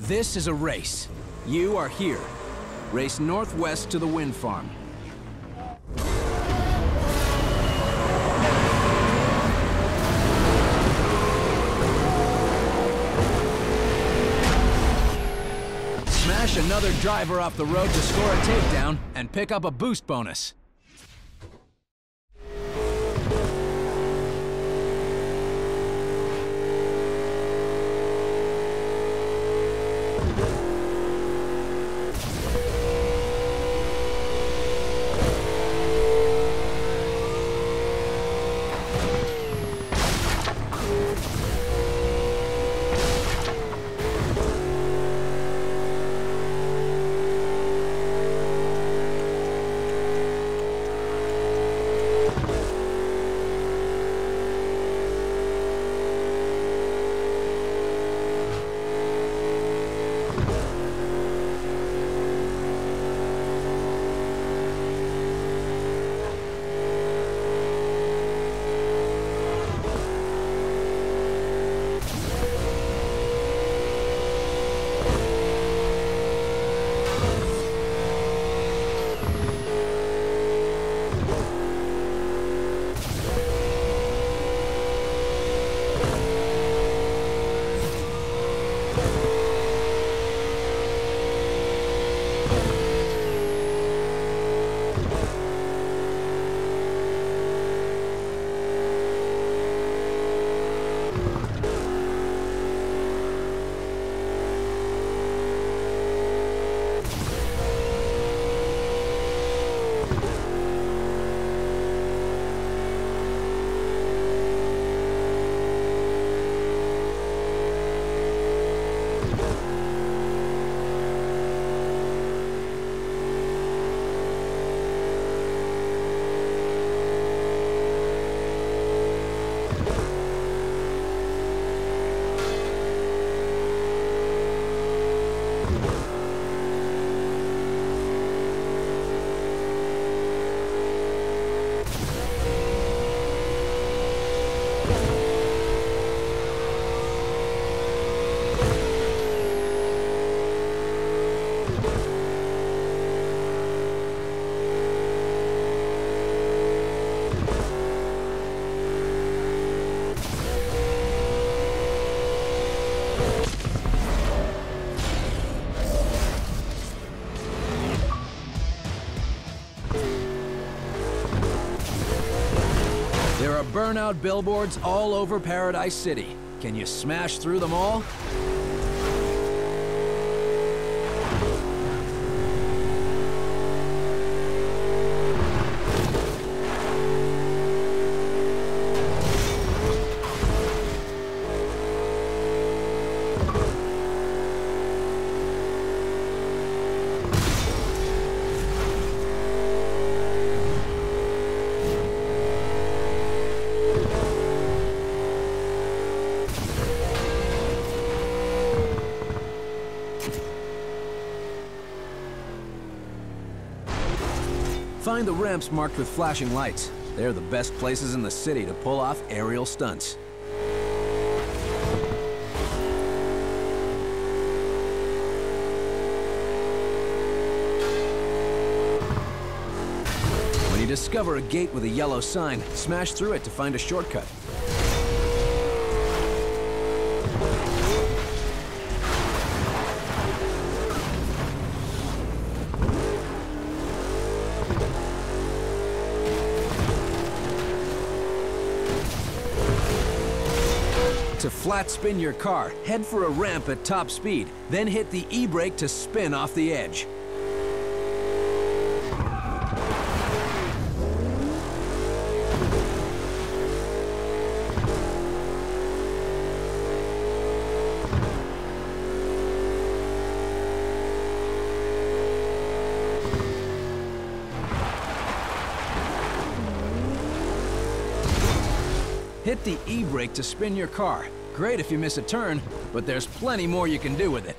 This is a race. You are here. Race northwest to the wind farm. Smash another driver off the road to score a takedown and pick up a boost bonus. There are burnout billboards all over Paradise City. Can you smash through them all? Find the ramps marked with flashing lights. They're the best places in the city to pull off aerial stunts. When you discover a gate with a yellow sign, smash through it to find a shortcut. To flat spin your car, head for a ramp at top speed, then hit the e-brake to spin off the edge. Hit the e-brake to spin your car. Great if you miss a turn, but there's plenty more you can do with it.